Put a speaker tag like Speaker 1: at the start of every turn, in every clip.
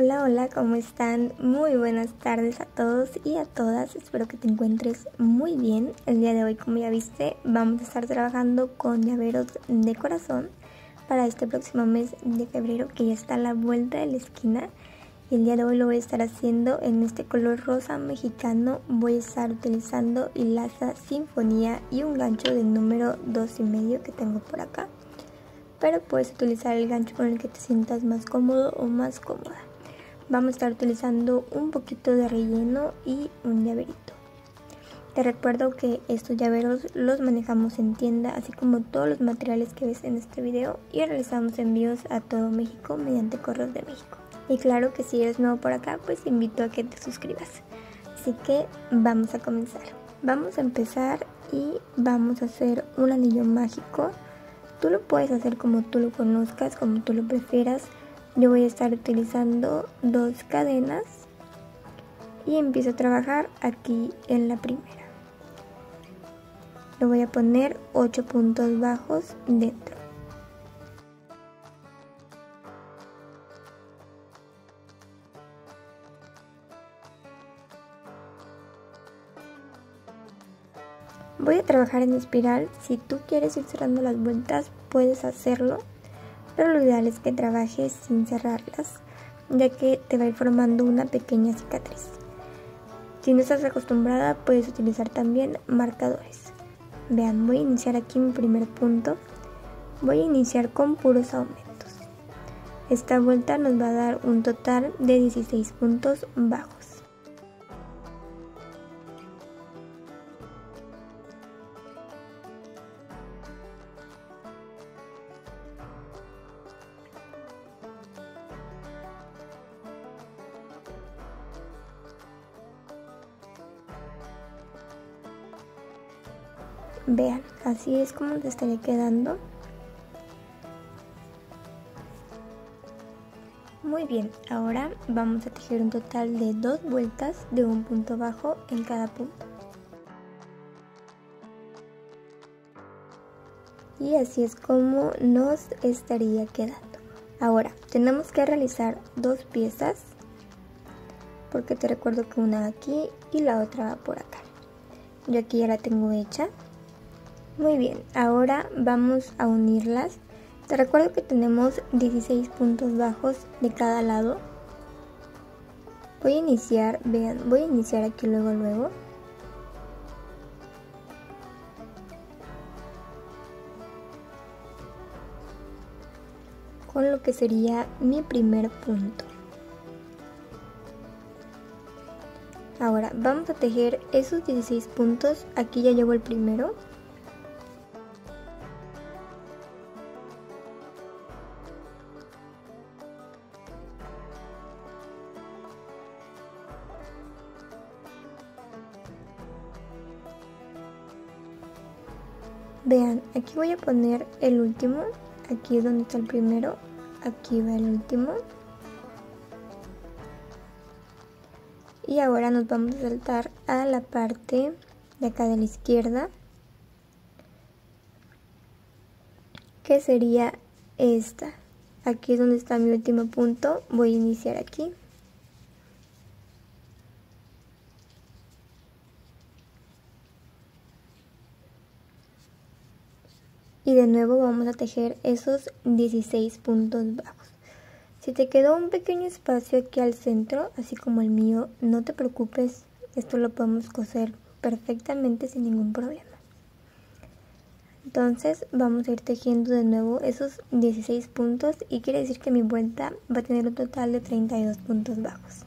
Speaker 1: Hola, hola, ¿cómo están? Muy buenas tardes a todos y a todas. Espero que te encuentres muy bien. El día de hoy, como ya viste, vamos a estar trabajando con llaveros de corazón para este próximo mes de febrero que ya está a la vuelta de la esquina. Y el día de hoy lo voy a estar haciendo en este color rosa mexicano. Voy a estar utilizando hilaza sinfonía y un gancho del número dos y medio que tengo por acá. Pero puedes utilizar el gancho con el que te sientas más cómodo o más cómoda vamos a estar utilizando un poquito de relleno y un llaverito. Te recuerdo que estos llaveros los manejamos en tienda, así como todos los materiales que ves en este video y realizamos envíos a todo México mediante correos de México. Y claro que si eres nuevo por acá, pues invito a que te suscribas. Así que vamos a comenzar. Vamos a empezar y vamos a hacer un anillo mágico. Tú lo puedes hacer como tú lo conozcas, como tú lo prefieras yo voy a estar utilizando dos cadenas y empiezo a trabajar aquí en la primera. Lo voy a poner 8 puntos bajos dentro. Voy a trabajar en espiral, si tú quieres ir cerrando las vueltas puedes hacerlo pero lo ideal es que trabajes sin cerrarlas, ya que te va a ir formando una pequeña cicatriz. Si no estás acostumbrada, puedes utilizar también marcadores. Vean, voy a iniciar aquí mi primer punto. Voy a iniciar con puros aumentos. Esta vuelta nos va a dar un total de 16 puntos bajos. Vean, así es como te estaría quedando. Muy bien, ahora vamos a tejer un total de dos vueltas de un punto bajo en cada punto. Y así es como nos estaría quedando. Ahora, tenemos que realizar dos piezas porque te recuerdo que una aquí y la otra por acá. Yo aquí ya la tengo hecha. Muy bien, ahora vamos a unirlas. Te recuerdo que tenemos 16 puntos bajos de cada lado. Voy a iniciar, vean, voy a iniciar aquí luego luego. Con lo que sería mi primer punto. Ahora vamos a tejer esos 16 puntos, aquí ya llevo el primero Vean, aquí voy a poner el último, aquí es donde está el primero, aquí va el último. Y ahora nos vamos a saltar a la parte de acá de la izquierda, que sería esta. Aquí es donde está mi último punto, voy a iniciar aquí. Y de nuevo vamos a tejer esos 16 puntos bajos. Si te quedó un pequeño espacio aquí al centro, así como el mío, no te preocupes, esto lo podemos coser perfectamente sin ningún problema. Entonces vamos a ir tejiendo de nuevo esos 16 puntos y quiere decir que mi vuelta va a tener un total de 32 puntos bajos.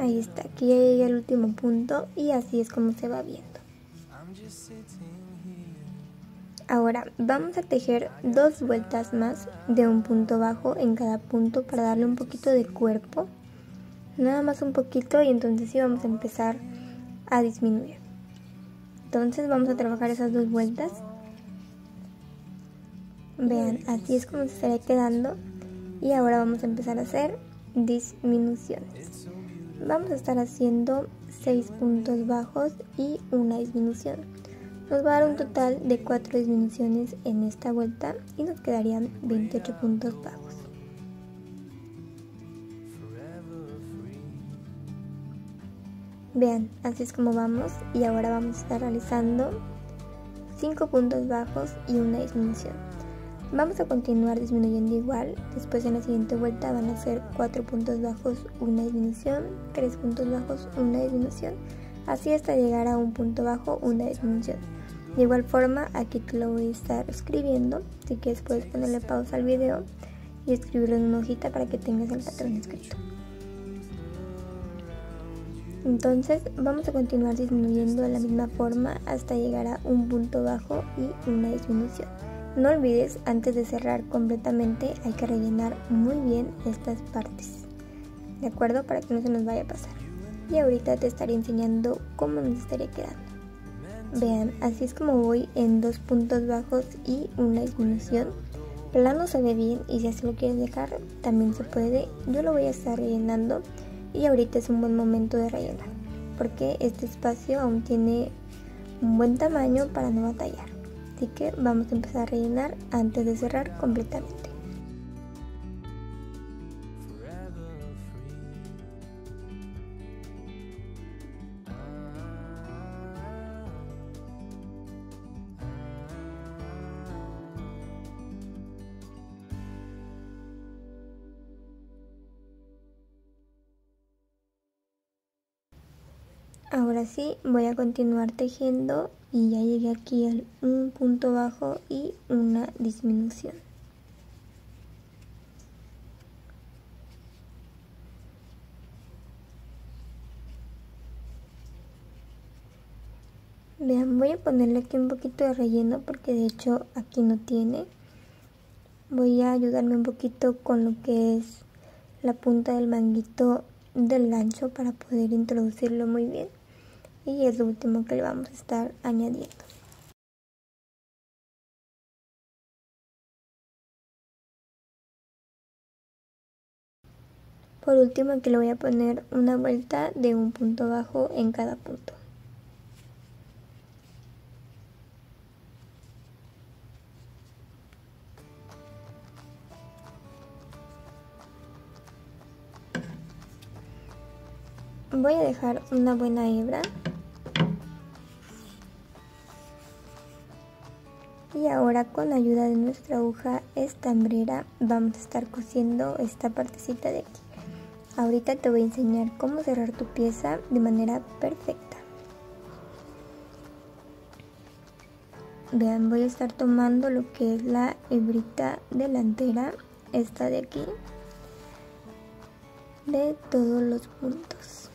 Speaker 1: Ahí está, aquí ya llegué al último punto y así es como se va viendo. Ahora vamos a tejer dos vueltas más de un punto bajo en cada punto para darle un poquito de cuerpo. Nada más un poquito y entonces sí vamos a empezar a disminuir. Entonces vamos a trabajar esas dos vueltas. Vean, así es como se estaría quedando. Y ahora vamos a empezar a hacer disminuciones. Vamos a estar haciendo 6 puntos bajos y una disminución. Nos va a dar un total de 4 disminuciones en esta vuelta y nos quedarían 28 puntos bajos. Vean, así es como vamos y ahora vamos a estar realizando 5 puntos bajos y una disminución. Vamos a continuar disminuyendo igual, después en la siguiente vuelta van a ser 4 puntos bajos, una disminución, 3 puntos bajos, una disminución, así hasta llegar a un punto bajo, una disminución. De igual forma, aquí te lo voy a estar escribiendo, si quieres puedes ponerle pausa al video y escribirlo en una hojita para que tengas el patrón escrito. Entonces vamos a continuar disminuyendo de la misma forma hasta llegar a un punto bajo y una disminución. No olvides, antes de cerrar completamente hay que rellenar muy bien estas partes, ¿de acuerdo? Para que no se nos vaya a pasar. Y ahorita te estaré enseñando cómo nos estaría quedando. Vean, así es como voy en dos puntos bajos y una disminución. Plano se ve bien y si así lo quieres dejar, también se puede. Yo lo voy a estar rellenando y ahorita es un buen momento de rellenar porque este espacio aún tiene un buen tamaño para no batallar. Así que vamos a empezar a rellenar antes de cerrar completamente. Ahora sí, voy a continuar tejiendo y ya llegué aquí al un punto bajo y una disminución. Vean, voy a ponerle aquí un poquito de relleno porque de hecho aquí no tiene. Voy a ayudarme un poquito con lo que es la punta del manguito del gancho para poder introducirlo muy bien y es lo último que le vamos a estar añadiendo. Por último aquí le voy a poner una vuelta de un punto bajo en cada punto. Voy a dejar una buena hebra y ahora con ayuda de nuestra aguja estambrera vamos a estar cosiendo esta partecita de aquí. Ahorita te voy a enseñar cómo cerrar tu pieza de manera perfecta. Vean voy a estar tomando lo que es la hebrita delantera esta de aquí de todos los puntos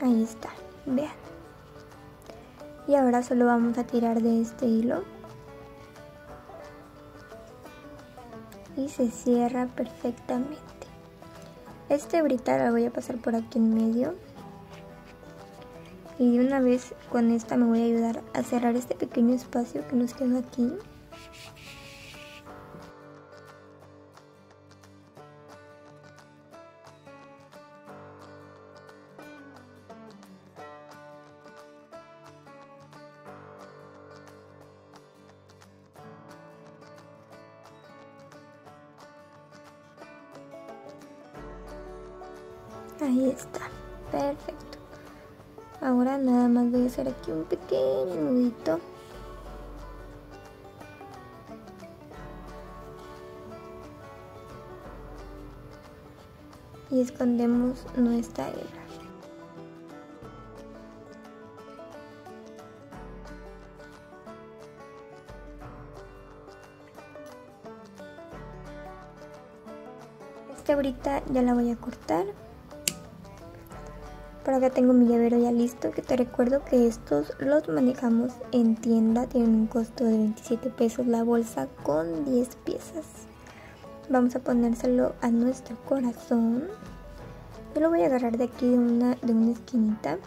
Speaker 1: ahí está vean. Y ahora solo vamos a tirar de este hilo. Y se cierra perfectamente. Este brita la voy a pasar por aquí en medio. Y de una vez con esta me voy a ayudar a cerrar este pequeño espacio que nos queda aquí Ahí está, perfecto. Ahora nada más voy a hacer aquí un pequeño nudito. Y escondemos nuestra hebra. Esta ahorita ya la voy a cortar por acá tengo mi llavero ya listo, que te recuerdo que estos los manejamos en tienda, tienen un costo de 27 pesos la bolsa con 10 piezas. Vamos a ponérselo a nuestro corazón. Yo lo voy a agarrar de aquí de una, de una esquinita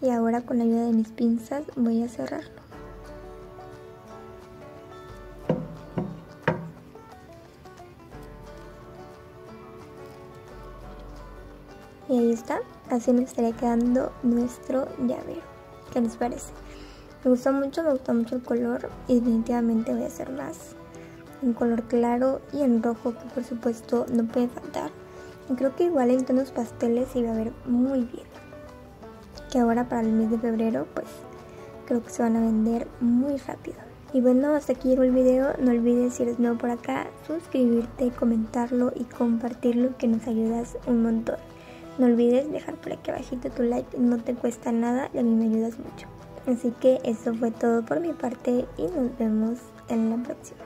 Speaker 1: y ahora con la ayuda de mis pinzas voy a cerrarlo. Y ahí está, así me estaría quedando nuestro llavero. ¿Qué les parece? Me gusta mucho, me gusta mucho el color y definitivamente voy a hacer más en color claro y en rojo que por supuesto no puede faltar. Y creo que igual en tonos pasteles se va a ver muy bien. Que ahora para el mes de febrero pues creo que se van a vender muy rápido. Y bueno, hasta aquí llegó el video. No olvides si eres nuevo por acá, suscribirte, comentarlo y compartirlo que nos ayudas un montón. No olvides dejar por aquí abajito tu like, no te cuesta nada y a mí me ayudas mucho. Así que eso fue todo por mi parte y nos vemos en la próxima.